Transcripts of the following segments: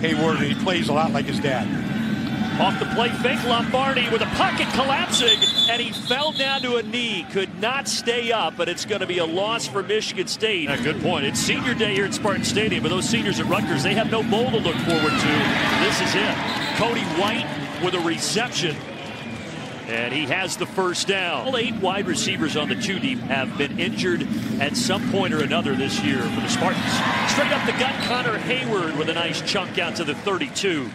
Heyward, and he plays a lot like his dad. Off the play fake, Lombardi with a pocket collapsing, and he fell down to a knee. Could not stay up, but it's going to be a loss for Michigan State. A good point. It's senior day here at Spartan Stadium, but those seniors at Rutgers, they have no bowl to look forward to. This is it. Cody White with a reception. And he has the first down. All eight wide receivers on the two deep have been injured at some point or another this year for the Spartans. Straight up the gut, Connor Heyward with a nice chunk out to the 32.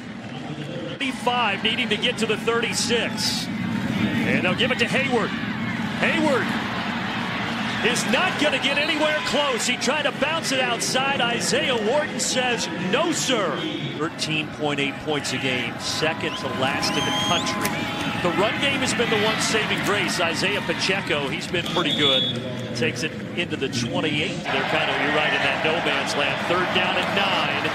35, needing to get to the 36. And they'll give it to Heyward. Heyward is not going to get anywhere close. He tried to bounce it outside. Isaiah Wharton says, no, sir. 13.8 points a game, second to last in the country. The run game has been the one saving grace. Isaiah Pacheco, he's been pretty good. Takes it into the 28. They're kind of, you're right, in that no man's land. Third down and nine.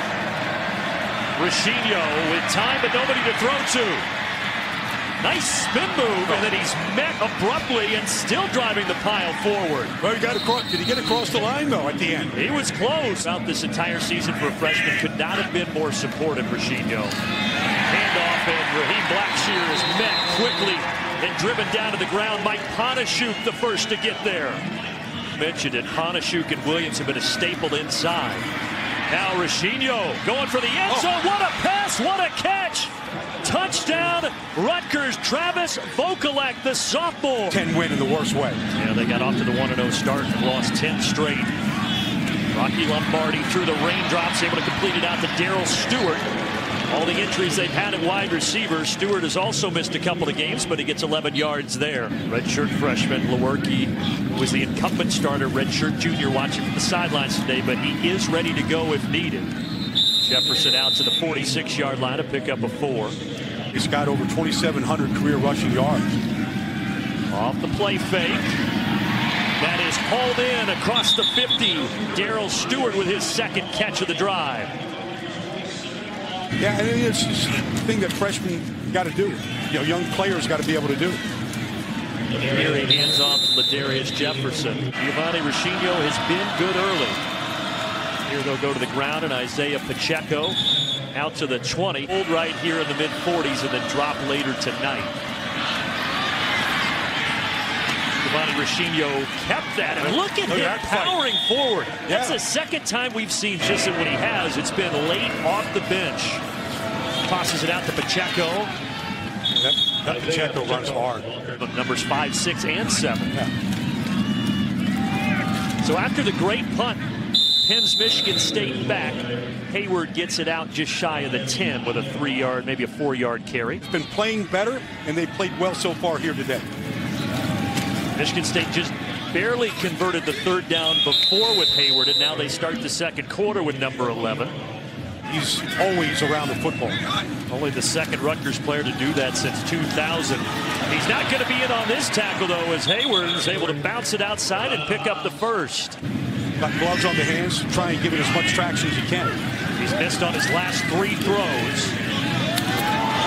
Rescigno with time but nobody to throw to. Nice spin move, and then he's met abruptly and still driving the pile forward. Well, he got across. Did he get across the line though at the end? He was close. Out this entire season for a freshman could not have been more supportive. Rescigno. Handoff and Raheem Blackshear is met quickly and driven down to the ground. Mike Panasiuk the first to get there. Mentioned it. Panasiuk and Williams have been a staple inside. Now Rescigno going for the end oh. zone. Oh. What a pass. What a catch. Touchdown, Rutgers. Travis Vokolek, the sophomore. 10 win in the worst way. Yeah, they got off to the 1-0 start and lost 10 straight. Rocky Lombardi through the raindrops, able to complete it out to Darrell Stewart. All the injuries they've had at wide receiver. Stewart has also missed a couple of games, but he gets 11 yards there. Redshirt freshman Lewerke was the incumbent starter. Redshirt junior watching from the sidelines today, but he is ready to go if needed. Jefferson out to the 46-yard line to pick up a four. He's got over 2,700 career rushing yards. Off the play fake. That is hauled in across the 50. Darrell Stewart with his second catch of the drive. Yeah, and it's a thing that freshmen got to do. You know, young players got to be able to do. Here he hands off Ladarius Jefferson. Giovanni Rescigno has been good early. Here they'll go to the ground and Isaiah Pacheco out to the 20. Hold right here in the mid-40s and then drop later tonight. Giovanni kept that. And look at him powering fight. forward. Yeah. That's the second time we've seen just when he has. It's been late off the bench. Tosses it out to Pacheco. Yep. That Pacheco runs hard. But Numbers five, six, and seven. Yeah. So after the great punt, pins Michigan State back. Heyward gets it out just shy of the 10 with a three-yard, maybe a four-yard carry. It's been playing better, and they've played well so far here today. Michigan State just barely converted the third down before with Heyward, and now they start the second quarter with number 11. He's always around the football. Only the second Rutgers player to do that since 2000. He's not going to be in on this tackle, though, as Heyward is able to bounce it outside and pick up the first. Got gloves on the hands, try and give it as much traction as he can. He's missed on his last three throws.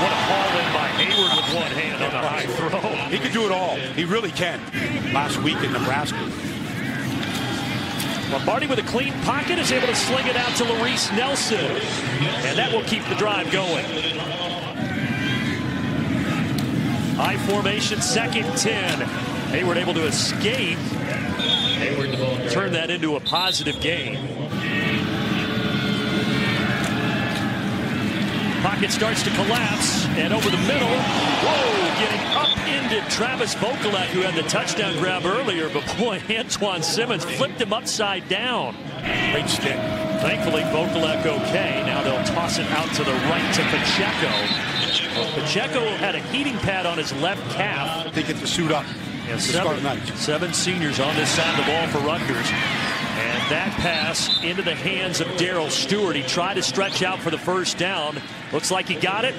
What a haul in by Heyward with one hand on the high throw. He can do it all. He really can. Last week in Nebraska. Lombardi with a clean pocket is able to sling it out to Laress Nelson. And that will keep the drive going. High formation, second 10. Heyward able to escape. Heyward turn that into a positive gain. Pocket starts to collapse, and over the middle, whoa, getting upended Travis Vokolek, who had the touchdown grab earlier, but boy, Antjuan Simmons flipped him upside down. Great stick. Thankfully, Vokolek okay. Now they'll toss it out to the right to Pacheco. Well, Pacheco had a heating pad on his left calf. They get the suit up. Yeah, seven, seven seniors on this side of the ball for Rutgers. That pass into the hands of Darrell Stewart. He tried to stretch out for the first down. Looks like he got it.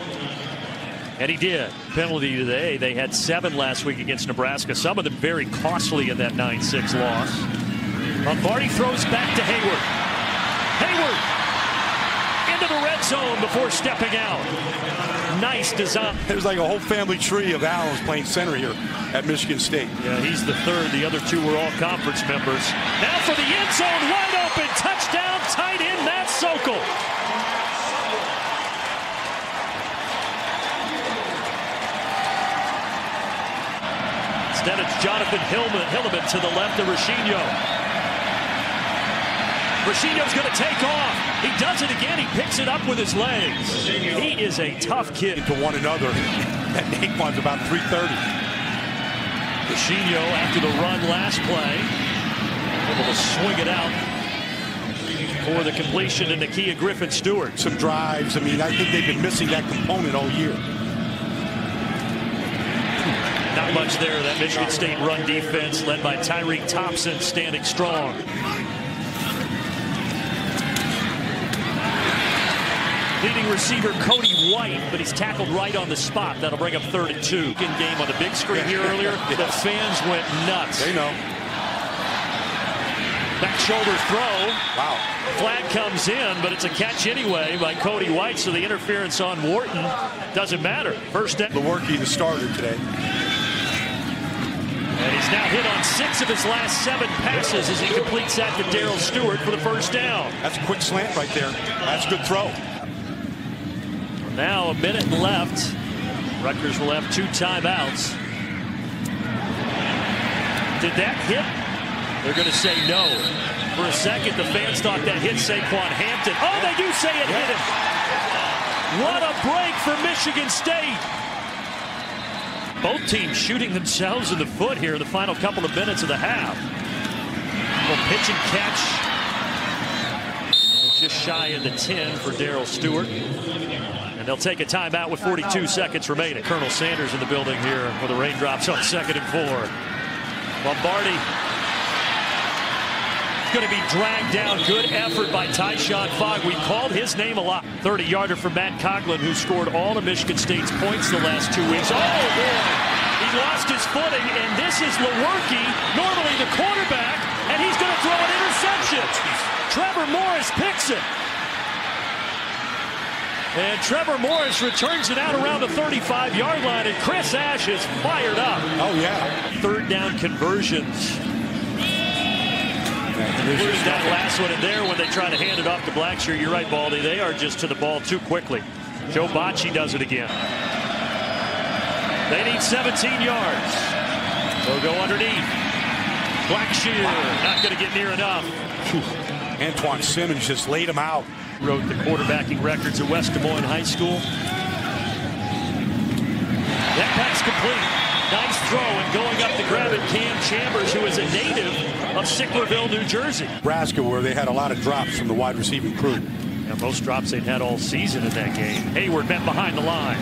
And he did. Penalty today. They had seven last week against Nebraska. Some of them very costly in that 9-6 loss. Lombardi throws back to Heyward. Heyward into the red zone before stepping out nice design. There's like a whole family tree of Allen's playing center here at Michigan State. Yeah, he's the third. The other two were all conference members. Now for the end zone, wide open, touchdown, tight end Matt Sokol. Instead, it's Jonathan Hillman, Hillman to the left of Rescigno. Rescigno's going to take off. He does it again. He picks it up with his legs. He is a tough kid. To one another. That Naquan's about 330. Rescigno after the run last play. Able to swing it out for the completion to Nakia Griffin Stewart. Some drives. I mean, I think they've been missing that component all year. Not much there. That Michigan State run defense led by Tyreek Thompson standing strong. Leading receiver Cody White, but he's tackled right on the spot. That'll bring up third and two. In game on the big screen here earlier, the fans went nuts. They know. Back shoulder throw. Wow. Flag comes in, but it's a catch anyway by Cody White, so the interference on Wharton doesn't matter. First down. The Lewerke, the starter today. And he's now hit on six of his last seven passes as he completes that to Darrell Stewart for the first down. That's a quick slant right there. That's a good throw. Now a minute left. Rutgers will have two timeouts. Did that hit? They're going to say no. For a second, the fans thought that hit Saquan Hampton. Oh, they do say it hit him. What a break for Michigan State. Both teams shooting themselves in the foot here in the final couple of minutes of the half. Well, pitch and catch. Shy of the 10 for Darrell Stewart. And they'll take a timeout with 42 seconds remaining. Colonel Sanders in the building here for the raindrops on second and four. Lombardi going to be dragged down. Good effort by Tyshon Fogg. We called his name a lot. 30-yarder for Matt Coghlin, who scored all of Michigan State's points the last two weeks. Oh, boy. He lost his footing, and this is Lewerke, normally the quarterback, and he's going to throw an interception. Trevor Morris picks it. And Trevor Morris returns it out around the 35-yard line, and Chris Ash is fired up. Oh, yeah. Third down conversions. Including that last one in there when they try to hand it off to Blackshear. You're right, Baldy. They are just to the ball too quickly. Joe Bachie does it again. They need 17 yards. They'll go underneath. Blackshear not going to get near enough. Antjuan Simmons just laid him out. Wrote the quarterbacking records at West Des Moines High School. That pass complete. Nice throw and going up to grab it, Cam Chambers, who is a native of Sicklerville, New Jersey. Nebraska, where they had a lot of drops from the wide receiving crew. Yeah, most drops they'd had all season in that game. Heyward met behind the line.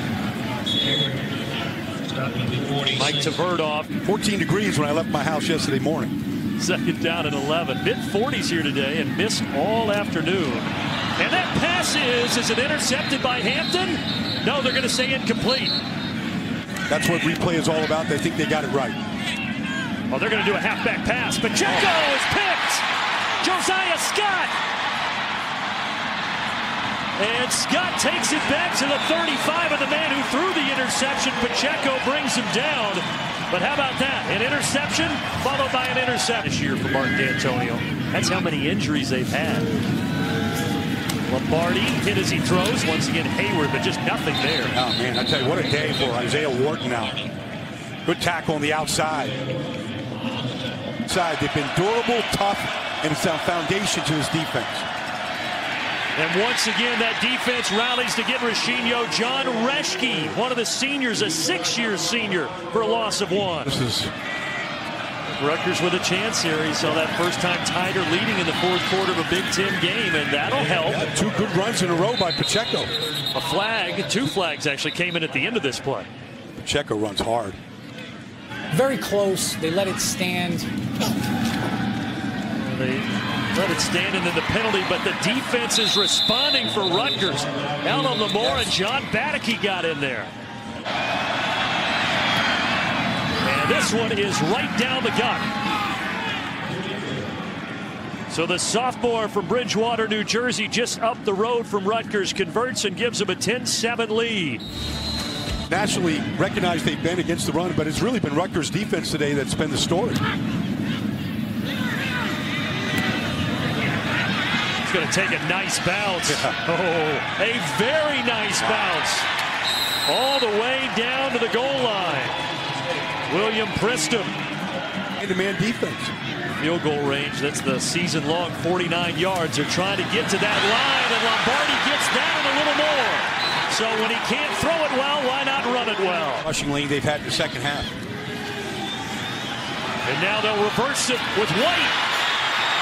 Mike Tverdov. 14 degrees when I left my house yesterday morning. Second down and 11. Mid 40s here today and missed all afternoon. And that pass is, is it intercepted by Hampton? No, they're going to say incomplete. That's what replay is all about. They think they got it right. Oh, they're going to do a halfback pass. Pacheco oh. is picked. Josiah Scott. And Scott takes it back to the 35 of the man who threw the interception. Pacheco brings him down. But how about that? An interception followed by an interception this year for Martin Dantonio. That's how many injuries they've had. Lombardi hit as he throws. Once again, Heyward, but just nothing there. Oh, man, I tell you, what a day for Isaiah Wharton now. Good tackle on the outside. Side, they've been durable, tough, and it's a foundation to his defense. And once again, that defense rallies to get Rescigno. John Reschke, one of the seniors, a six-year senior for a loss of one. This is Rutgers with a chance here. He saw that first time Tiger leading in the fourth quarter of a Big Ten game, and that'll help. Yeah, two good runs in a row by Pacheco. A flag, two flags actually came in at the end of this play. Pacheco runs hard. Very close. They let it stand. They let it stand and then the penalty, but the defense is responding for Rutgers. Elorm Lumor and John Bateke got in there. And this one is right down the gut. So the sophomore from Bridgewater, New Jersey, just up the road from Rutgers, converts and gives them a 10-7 lead. Nationally recognized they've been against the run, but it's really been Rutgers' defense today that's been the story. Going to take a nice bounce. Yeah. Oh, a very nice bounce. All the way down to the goal line. William Pristum Man-to-man defense. Field goal range, that's the season long 49 yards. They're trying to get to that line, and Lombardi gets down a little more. So when he can't throw it well, why not run it well? Rushing lane they've had in the second half. And now they'll reverse it with White.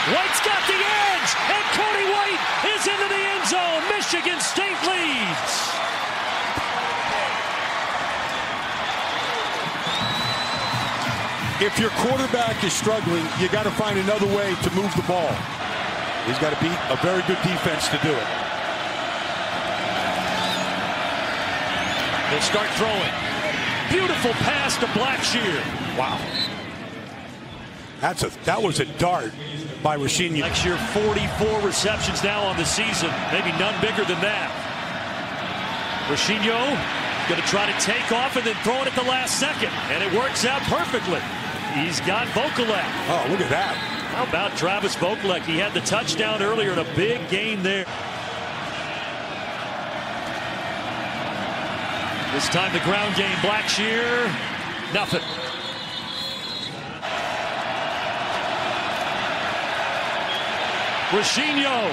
White's got the edge, and Cody White is into the end zone. Michigan State leads. If your quarterback is struggling, you got to find another way to move the ball. He's got to beat a very good defense to do it. They'll start throwing. Beautiful pass to Blackshear. Wow. That's a that was a dart by Rasheed. Next year, 44 receptions now on the season. Maybe none bigger than that. Rescigno going to try to take off and then throw it at the last second. And it works out perfectly. He's got Vokolek. Oh, look at that. How about Travis Vokolek? He had the touchdown earlier and a big gain there. This time the ground game, Blackshear, nothing. Rescigno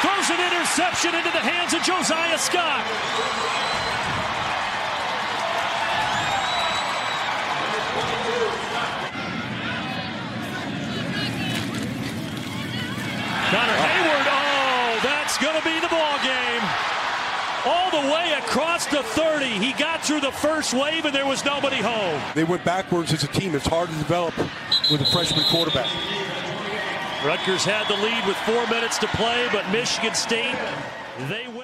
throws an interception into the hands of Josiah Scott. Connor oh. Heyward, oh, that's going to be the ball game. All the way across the 30. He got through the first wave and there was nobody home. They went backwards as a team. It's hard to develop with a freshman quarterback. Rutgers had the lead with four minutes to play, but Michigan State, they win it.